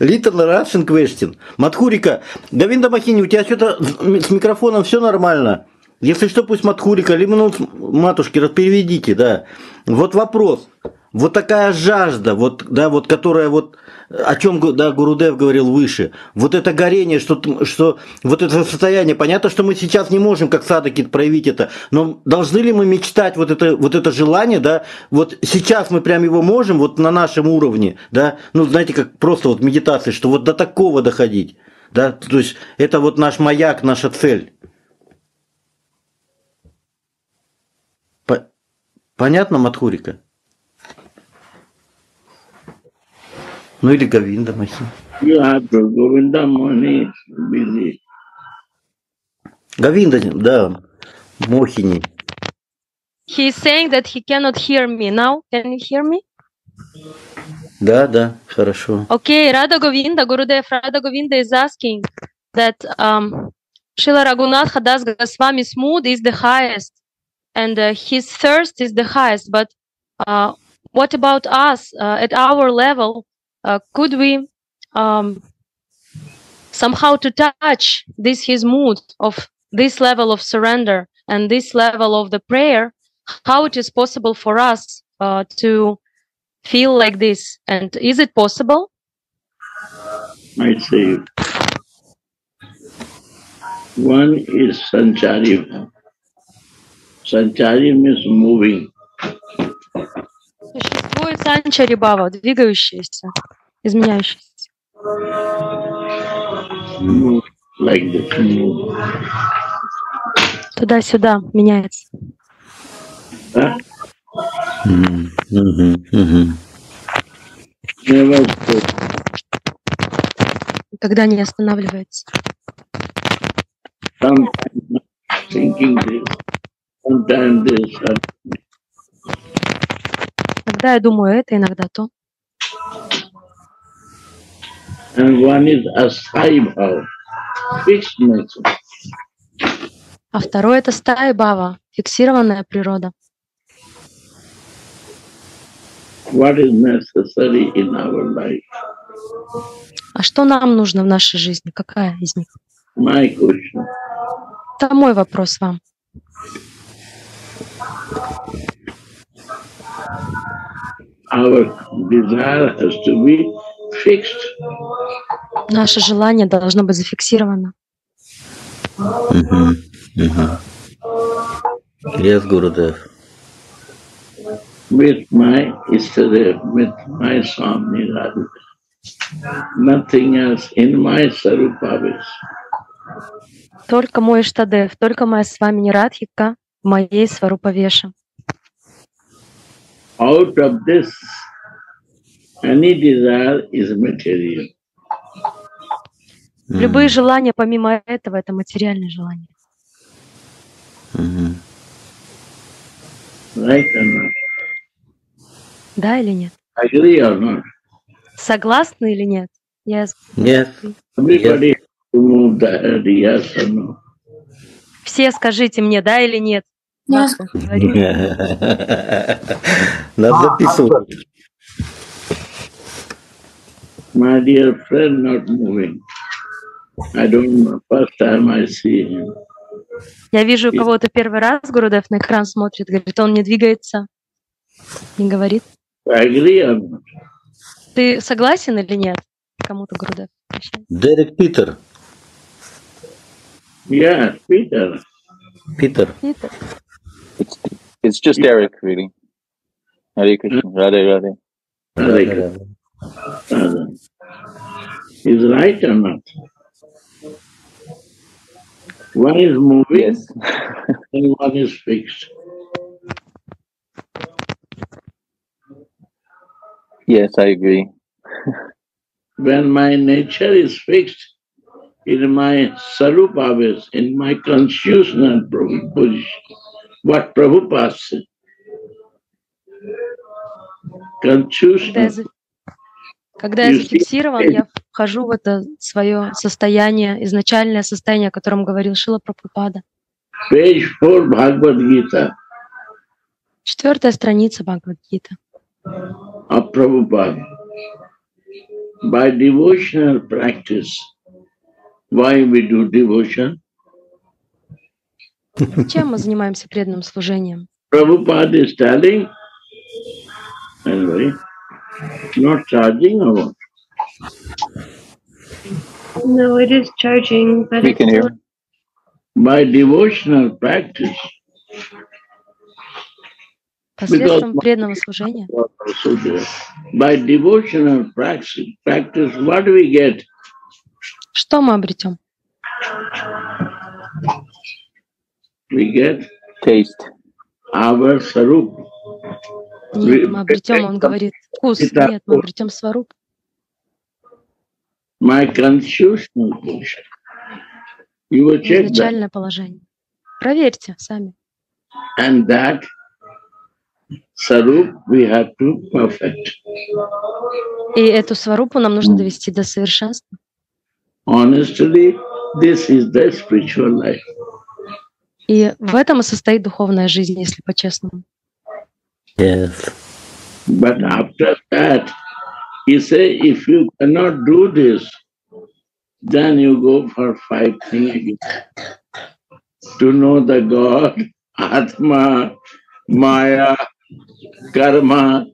Little Russian question. Матхурика, Гавинда Махини, у тебя что-то с микрофоном все нормально? Если что, пусть Матхурика, либо ну, матушки, переведите, да. Вот вопрос. Вот такая жажда, вот, да, вот, которая вот, о чем да, Гурудев говорил выше, вот это горение, что, что вот это состояние, понятно, что мы сейчас не можем, как садоки, проявить это, но должны ли мы мечтать вот это, вот это желание, да, вот сейчас мы прям его можем, вот на нашем уровне, да, ну, знаете, как просто вот медитация, что вот до такого доходить, да, то есть это вот наш маяк, наша цель. Понятно, Матхурика? Ну или Говинда Махи. You have to. Govinda Mani is busy. Говинда, да, Мохини. He is saying that he cannot hear me now. Can you hear me? Да, да, хорошо. Okay, Radha Govinda, Gurudev Radha Govinda is asking that um, Srila Raghunath Das Goswami's mood is the highest and uh, his thirst is the highest. But uh, what about us uh, at our level? Uh, could we um, somehow to touch this his mood of this level of surrender and this level of the prayer? How it is possible for us uh, to feel like this, and is it possible? I say one is sanchari. Sanchari means moving. Существует санчари бава, двигающаяся, This. Move. Туда-сюда меняется. Huh? Мгм, мгм, мгм. Never stop. Когда не останавливается. Иногда я думаю это, иногда то. And one is asai bhav, fixed nature. А второе это стая бава, фиксированная природа. What is necessary in our life? А что нам нужно в нашей жизни? Какая из них? My question. Это мой вопрос вам. Our desire has to be fixed. Наше желание должно быть зафиксировано. Мгм, мгм. Yes, Гурудев. with my Istadev, with my Swami Radhika. Nothing else in my Sarupavis. Только мой Иштадев, только моя с вами Радхика моей Сварупавеше. Out of this, any desire is material. Любые желания помимо этого это материальные желания. Мгм. Right or not? Да или нет? Agree or not? Согласны или нет? Yes. Everybody or no. Все скажите мне, да или нет? Yes. Вы говорите? Нас записывают. My dear friend not moving. I don't know, first time I see him. Я вижу, у кого-то первый раз Гурудев на экран смотрит, говорит, он не двигается, не говорит. Agree or not? Ты согласен или нет? Кому-то Гурудев. Дерек Питер. Yeah, Peter. Питер. Питер. It's it's just Eric, really. Hare Krishna, Radhe Radhe. Hare Krishna. is right or not? One is moving yes. and one is fixed. Yes, I agree. when my nature is fixed in my sarupavis, in my constitutional position, what Prabhupada said, constitutional когда я зафиксирован, я вхожу в это свое состояние, изначальное состояние, о котором говорил Шила Прабхупада. Page 4 Bhagavad Gita. Четвертая страница Бхагавадгита. of Prabhupada by devotional practice. Why we do devotion? Чем мы занимаемся преданным служением? Prabhupada is telling, anyway, not charging or what? No, it is charging, but We can hear. By devotional practice, Посредством преданного служения. By devotional practice, practice, what do we get? Что мы обретем? We get Taste. our sarup. Нет, мы обретем, он говорит, вкус. Нет, мы обретем сваруб. my constitutional position. You check that. Изначальное положение. Проверьте сами. And that sarup we have to perfect. И эту сварупу нам нужно довести до совершенства. Honestly, this is the spiritual life. И в этом и состоит духовная жизнь, если по-честному. Yes. But after that, he say, if you cannot do this, then you go for five things again. To know the God, Atma, Maya, Karma.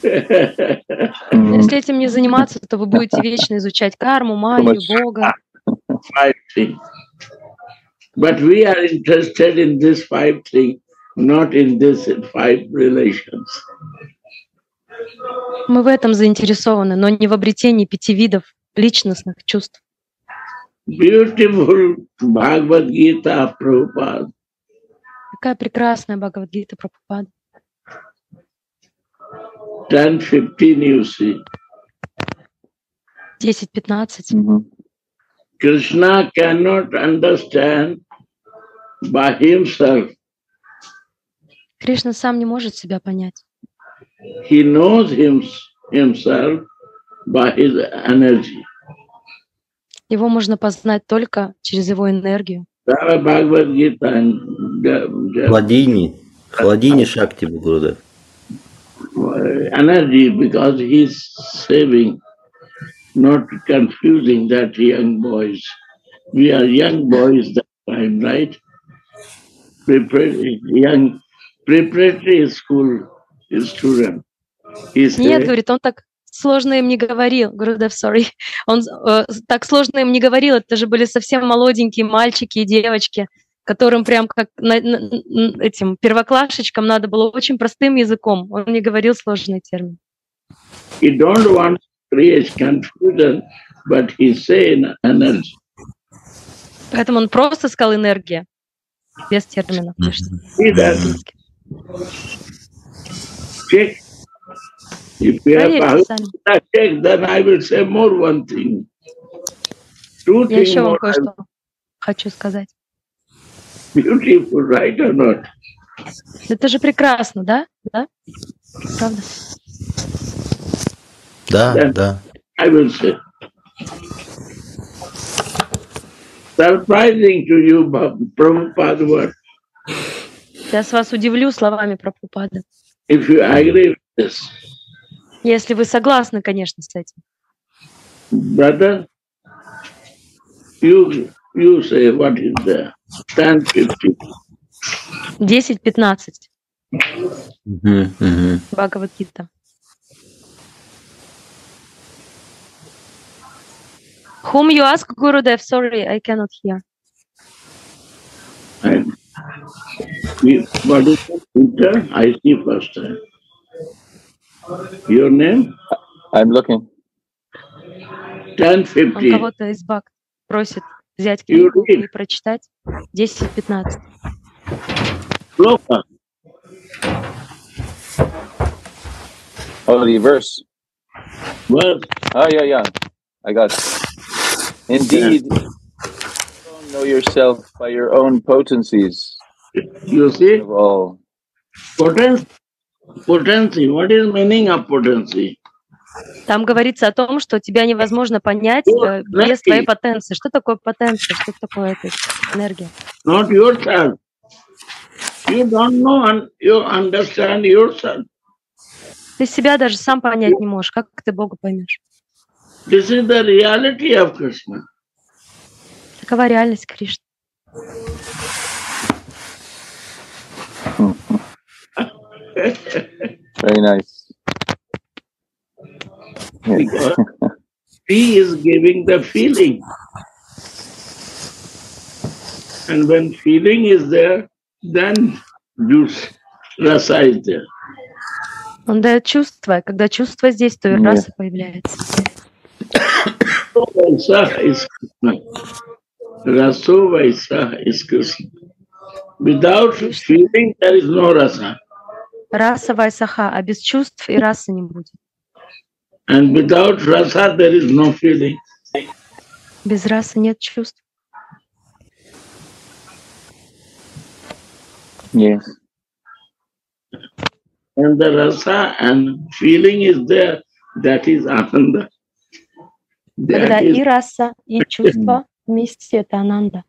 Если этим не заниматься, то вы будете вечно изучать карму, майю, Бога. five things. But we are interested in this five things, Not in this five relations. Мы в этом заинтересованы, но не в обретении пяти видов личностных чувств. Beautiful Bhagavad Gita Prabhupada. Какая прекрасная Бхагавадгита Прабхупада. 10, 15 you see. 10-15. Mhm. Krishna cannot understand by himself. Кришна сам не может себя понять. He knows him, himself by his energy. Его можно познать только через его энергию. Хладини. Хладини Шакти Гурудев. energy because he's saving, not confusing that young boys. We are young boys that time, right? Young preparatory school student. He Нет, говорит, он так сложно им не говорил. Гурудев, sorry. Он э, так сложно им не говорил. Это же были совсем молоденькие мальчики и девочки, которым прям как на- на- этим первоклашечкам надо было очень простым языком. Он не говорил сложный термин. he don't want to create confusion, but he say energy. Поэтому он просто сказал энергия. Без терминов, конечно. See that? по-английски. Check. If you have Проверьте сами. Bhagavad check, then I will say more one thing. Two Я things еще вам more. кое-что хочу сказать. Beautiful, right or not? Это же прекрасно, да? Да? Правда? Да, Да. да. I will say. Surprising to you, Bha- Prabhupada word. Я с вас удивлю словами Прабхупады. If you agree with this, Если вы согласны, конечно, с этим. brother, you you say what is there? 10, 50. 10-15 Мгм, мгм. Бхагавадгита. Whom you ask, Gurudev? Sorry, I cannot hear. We, what is it? Peter? I see first time. Your name? I'm looking. 10, Он 50. кого-то из Бхакт просит взять You книгу read. и прочитать 10-15. Sloka. Oh, the verse. Well, Oh, yeah, yeah. I got it. Indeed, you don't know yourself by your own potencies you see, all. potency. Potency. What is meaning of potency? Там говорится о том, что тебя невозможно понять э, без твоей потенции. Что такое потенция? Что такое эта энергия? Not yourself. You don't know and you understand yourself. Ты себя даже сам понять не можешь. Как ты Бога поймешь? This is the reality of Krishna. Такова реальность Кришны. Very nice. Yeah. Because he is giving the feeling. And when feeling is there, then juice, rasa is there. Он дает чувство, когда чувство здесь, то и раса появляется. Is Krishna. Without feeling, there is no rasa. Раса вайсаха, а без чувств и расы не будет. And without rasa, there is no feeling. Без расы нет чувств. Yes. And the rasa and feeling is there, that is ananda. Когда и раса, и чувство вместе это ананда.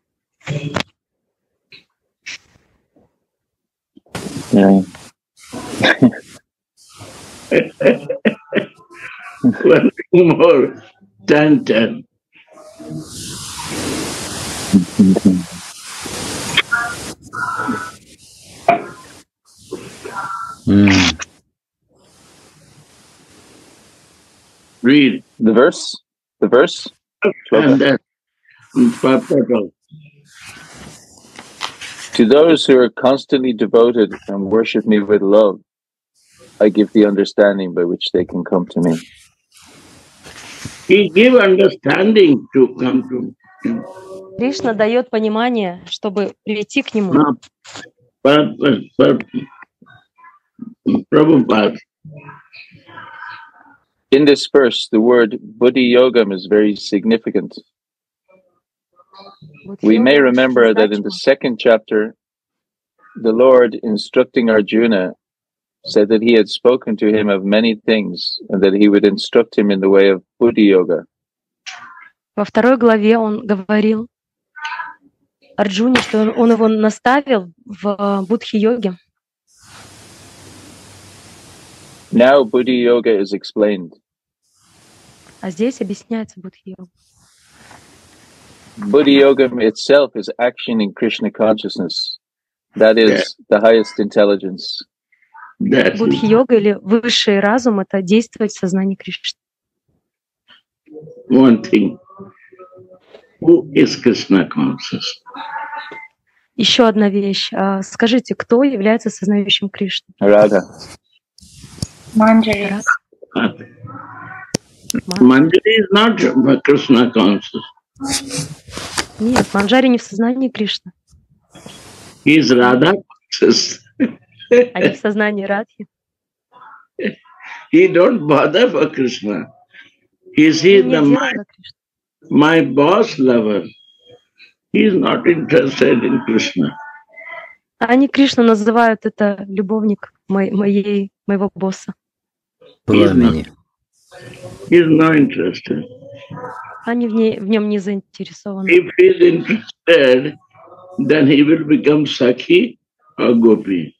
Yeah. One more, ten, ten. М. Read. The verse? The verse? And Papa To those who are constantly devoted and worship me with love, I give the understanding by which they can come to me. He give understanding to come to him. Кришна дает понимание, чтобы прийти к нему. Now, for, for, for Prabhupada, In this verse, the word buddhi yogam is very significant. We may remember that in the second chapter, the Lord instructing Arjuna said that he had spoken to him of many things and that he would instruct him in the way of buddhi yoga. Во второй главе он говорил Арджуне, что он- он его наставил в будхи-йоге. Now, buddhi yoga is explained. А здесь объясняется будхи-йога. Buddhi yogam itself is action in Krishna consciousness. That is the highest intelligence. that is Будхи-йога или высший разум — это действовать в сознании Кришны. one thing. Who is Krishna conscious? Еще одна вещь. А, Скажите, кто является сознающим Кришну? Radha. Manjari. Manjari is not Krishna conscious. Нет, Манджари не в сознании Кришны, He is Radha conscious. а не в сознании Радхи. He don't bother for Krishna. He sees не the my, my boss lover. He is not interested in Krishna. Они Кришну называют это любовник мой- моей, моего босса. Пламени. He is not interested. Они в, ней, в нем не заинтересованы. If he is interested, then he will become Sakhi or Gopi.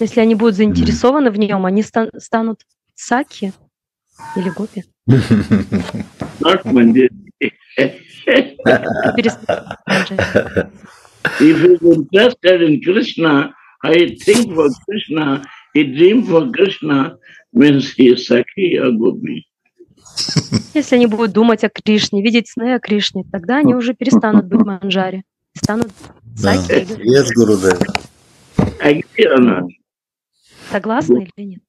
Если они будут заинтересованы в нем, они стан- станут саки или гопи. Not Манджари. If he is interested in Krishna, I think for Krishna, he dream for Krishna, means he is Sakhi or Gopi. Если они будут думать о Кришне, видеть сны о Кришне, тогда они уже перестанут быть манджари, станут Да. саки. или- Yes, Гурудев. Agree or not? Согласны или нет?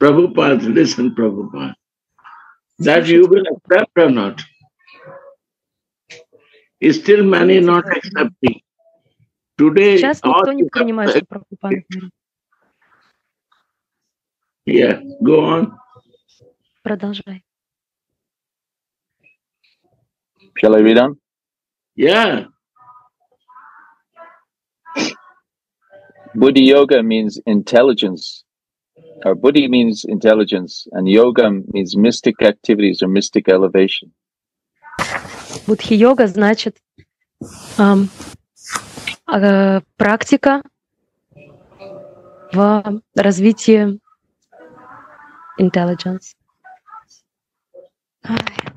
Prabhupada, listen, Prabhupada. That you will accept or not? Is still many not accepting. Today, Сейчас никто не понимает, что Прабхупада говорит. Yeah, go on. Продолжай. Shall I read on? Yeah, Buddhi yoga means intelligence. Or buddhi means intelligence, and yoga means mystic activities or mystic elevation. Будхи-йога значит ам, а, практика в развитии intelligence.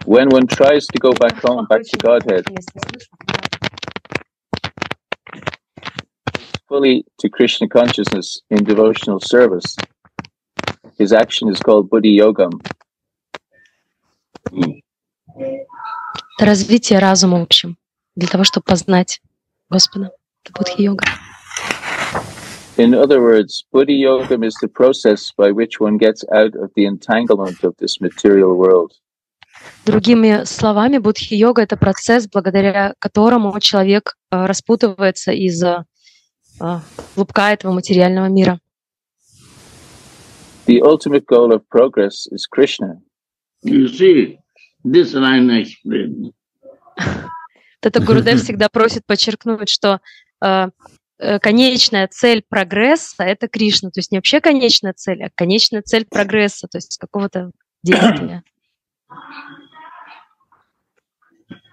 When one tries to go back home, back to Godhead, fully to Krishna consciousness in devotional service, his action is called Buddhi Yogam. Это развитие разума, в общем, для того, чтобы познать Господа. Это будхи-йога. In other words, Buddhi Yogam is the process by which one gets out of the entanglement of this material world. Другими словами, будхи-йога — это процесс, благодаря которому человек э, распутывается из э, э, клубка этого материального мира. The ultimate goal of progress is Krishna. You see, this line I explained. Это Гурудев всегда просит подчеркнуть, что э, э, конечная цель прогресса — это Кришна. То есть не вообще конечная цель, а конечная цель прогресса, то есть какого-то действия.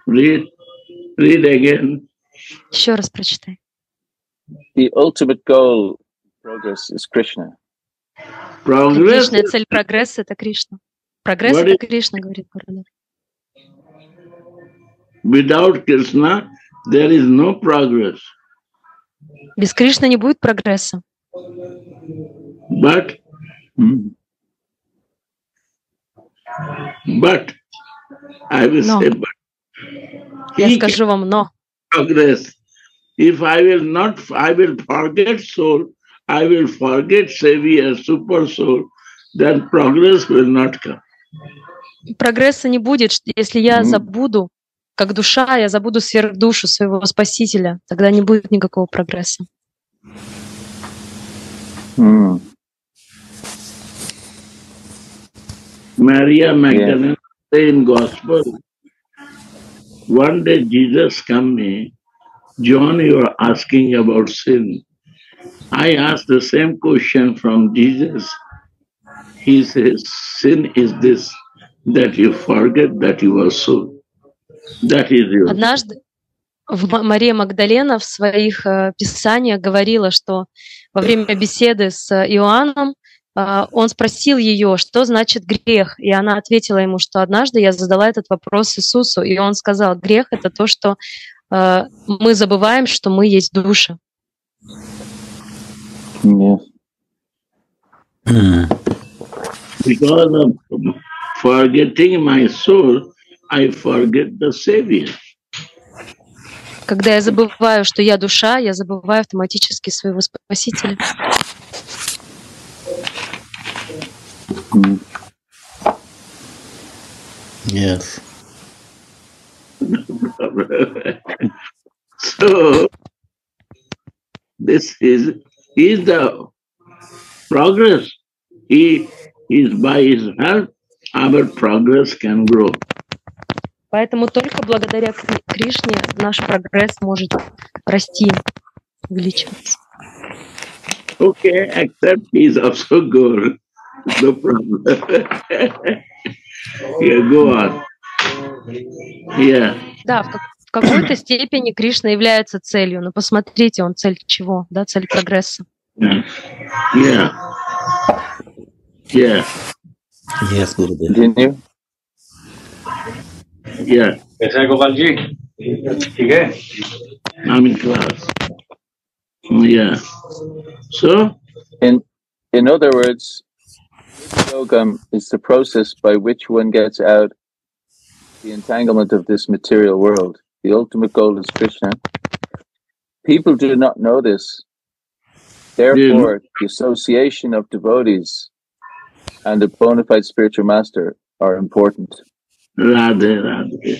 Read, read again. Еще раз прочитай. The ultimate goal progress is Krishna. Progress цель прогресса — это Кришна. Прогресс — What это is- Кришна, говорит Гурудев. without Krishna, there is no progress. Без Кришны не будет прогресса. But, but, I will No. say, but Я скажу вам «но». progress. If I will not, I will forget soul, I will forget Savior, super soul, then progress will not come. Прогресса не будет, если я забуду, как душа, я забуду сверхдушу своего Спасителя. Тогда не будет никакого прогресса. Hmm. Maria Magdalene say in Gospel, one day Jesus come me, John, you are asking about sin. I asked the same question from Jesus. He says, sin is this, that you forget that you are soul. That is your Однажды в Ма- Мария Магдалена в своих э, писаниях говорила, что во время беседы с э, Иоанном э, он спросил ее, что значит грех, и она ответила ему, что однажды я задала этот вопрос Иисусу, и он сказал, грех — это то, что э, мы забываем, что мы есть души. Yeah. М. because of forgetting my soul, I forget the Savior. Когда я забываю, что я душа, я забываю автоматически своего Спасителя. Hmm. Yes. so this is is the progress. He is by his help our progress can grow. Поэтому только благодаря Кри- Кришне наш прогресс может расти, увеличиваться. Okay, except he is also good. No problem. yeah, go on. Yeah. Да, в, как- в какой-то степени Кришна является целью, но посмотрите, он цель чего? Да, цель прогресса. Yeah. Yeah. Yeah. Yes, Gurudev. Continue. Yeah. कैसा है गोपाल जी ठीक है I'm in class. Yeah. So, In in other words, yoga is the process by which one gets out the entanglement of this material world. The ultimate goal is Krishna. People do not know this. Therefore, the association of devotees and a bona fide spiritual master are important. Radhe, Radhe.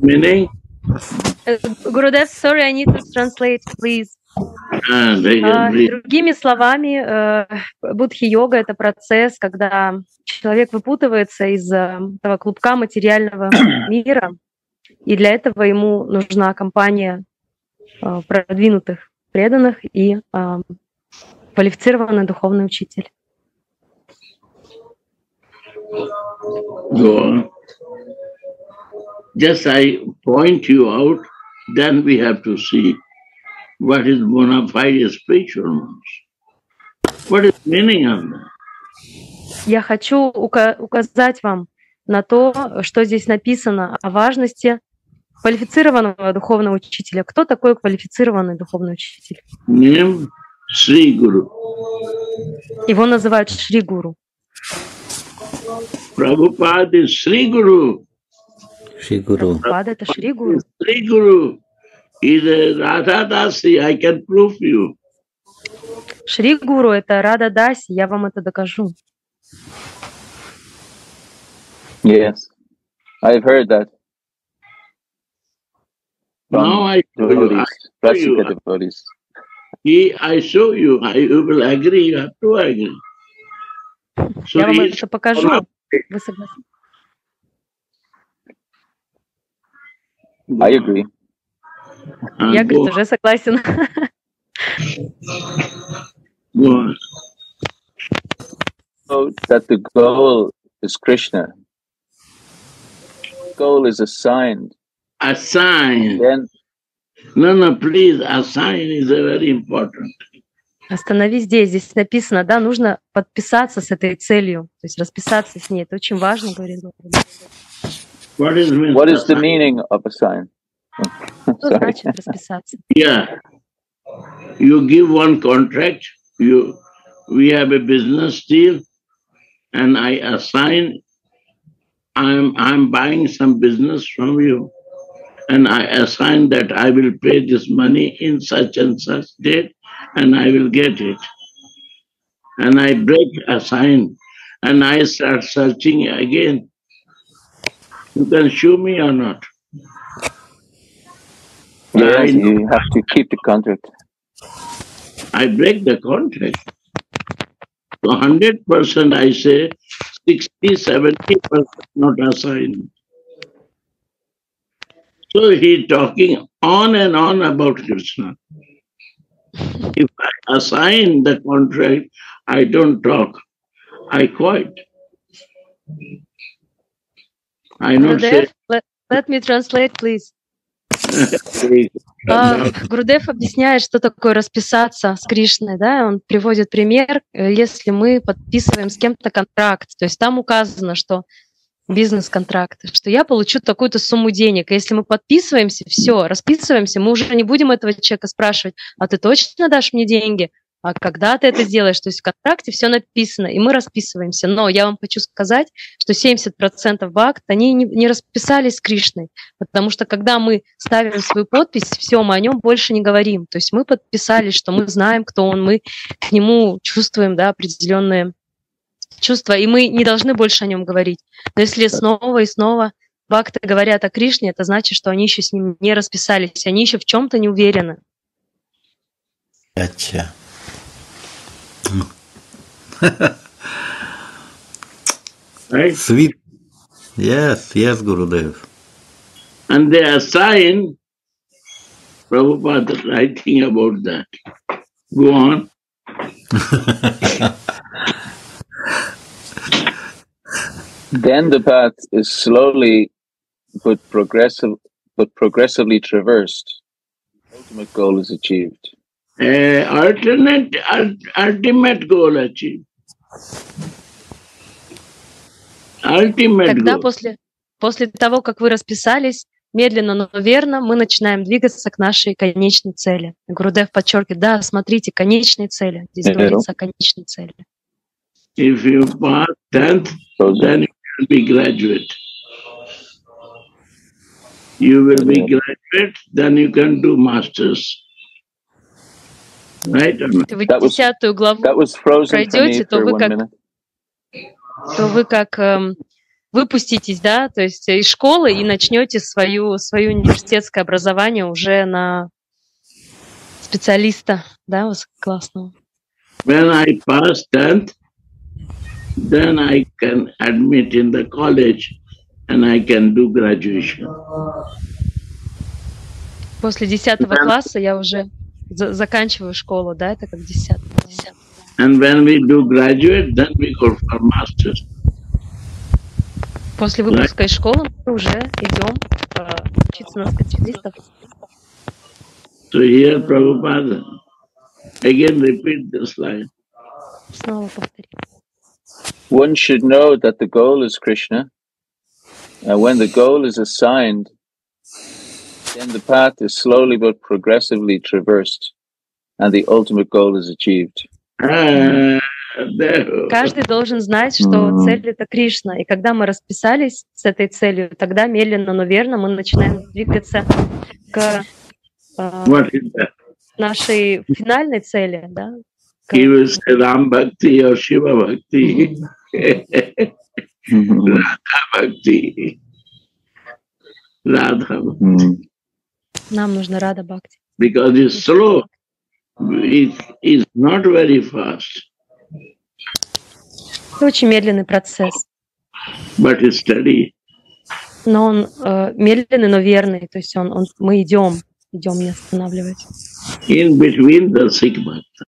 Meaning? Uh, Gurudev, sorry, I need to translate, please. А, breathe. Другими словами, э, будхи-йога — это процесс, когда человек выпутывается из э, этого клубка материального мира, и для этого ему нужна компания э, продвинутых преданных и квалифицированный духовный учитель. On. Just I point you out, then we have to see what is bona fide spiritual knowledge. What is meaning of that? Я хочу ука- указать вам на то, что здесь написано о важности квалифицированного духовного учителя. Кто такой квалифицированный духовный учитель? Sri Guru. Его называют Шри Гуру. Prabhupada is Sri Guru. Шигуру. Пада это Шри Гуру. A Radha Dasi. I can prove you. Шри Гуру это Рада Даси, я вам это докажу. Yes, I've heard that Now I show you. I show you. Devotees. He, I show you. I, you will agree. You have to agree. So Я вам это покажу. Вы согласны? I agree. Я, говорит, уже согласен. On. So that the goal is Krishna. Goal is assigned. A sign. Then No, no, please. A sign is a very important. Остановись здесь. Здесь написано, да, нужно подписаться с этой целью, то есть расписаться с ней. Это очень важно, говорит. What is what is the meaning of a sign? Что Sorry. значит расписаться? Yeah. You give one contract. You, we have a business deal, and I assign. I'm I'm buying some business from you, and I assign that I will pay this money in such and such date, and I will get it. And I break a sign, and I start searching again. You can show me or not? Yeah, I you have to keep the contract. I break the contract. 100% I say 60, 70% not assigned. So he talking on and on about Krishna. If I assign the contract, I don't talk. I quiet. I know. Let, let me translate, please. А, Гурудев объясняет, что такое расписаться с Кришной, да, он приводит пример, э, если мы подписываем с кем-то контракт, то есть там указано, что бизнес-контракт, что я получу такую-то сумму денег. Если мы подписываемся, все, расписываемся, мы уже не будем этого человека спрашивать, а ты точно дашь мне деньги? А когда ты это сделаешь? То есть в контракте все написано, и мы расписываемся. Но я вам хочу сказать, что 70% бакт, они не, не расписались с Кришной, потому что когда мы ставим свою подпись, все, мы о нем больше не говорим. То есть мы подписались, что мы знаем, кто он, мы к нему чувствуем да, определенные чувства, и мы не должны больше о нем говорить. Но если снова и снова бхакты говорят о Кришне, это значит, что они еще с ним не расписались, они еще в чем-то не уверены. Ача. Right? Sweet. Yes, yes, Gurudev. And they assign Prabhupada writing about that. Go on. Then the path is slowly but progressive but progressively traversed. Ultimate goal is achieved. Alternate, ul- ultimate goal achieved. Ultimate Тогда goal. после, после того, как вы расписались, медленно, но верно, мы начинаем двигаться к нашей конечной цели. Гурудев подчеркивает, да, смотрите, конечные цели. Здесь говорится о конечной цели. If you pass 10th, then you will be graduate. You will be graduate, then you can do masters. Right or not? Если вы десятую главу пройдете, то вы как то вы как эм, выпуститесь, да, то есть из школы и начнете свою, свое университетское образование уже на специалиста, да, высококлассного. When I pass 10th, then I can admit in the college and I can do graduation. После десятого Да. класса я уже за- заканчиваю школу, да, это как десятый. And when we do graduate, then we go for masters. После выпуска из школы мы уже идем э, учиться на специалистов. So here Prabhupada again repeat this line. Снова повторим. One should know that the goal is Krishna, and when the goal is assigned, then the path is slowly but progressively traversed, and the ultimate goal is achieved. Ah, Каждый должен знать, что цель это Кришна. И когда мы расписались с этой целью, тогда медленно, но верно мы начинаем двигаться к э, нашей финальной цели, да? к- say Ram Bhakti or Shiva Bhakti, Radha Bhakti, Radha, Нам нужна Рада Бхакти. because it's slow. It is not very fast, Это очень медленный процесс, but it's steady. но он э, медленный, но верный. То есть он, он, мы идем, идем, не останавливаясь. In between the Bhakta.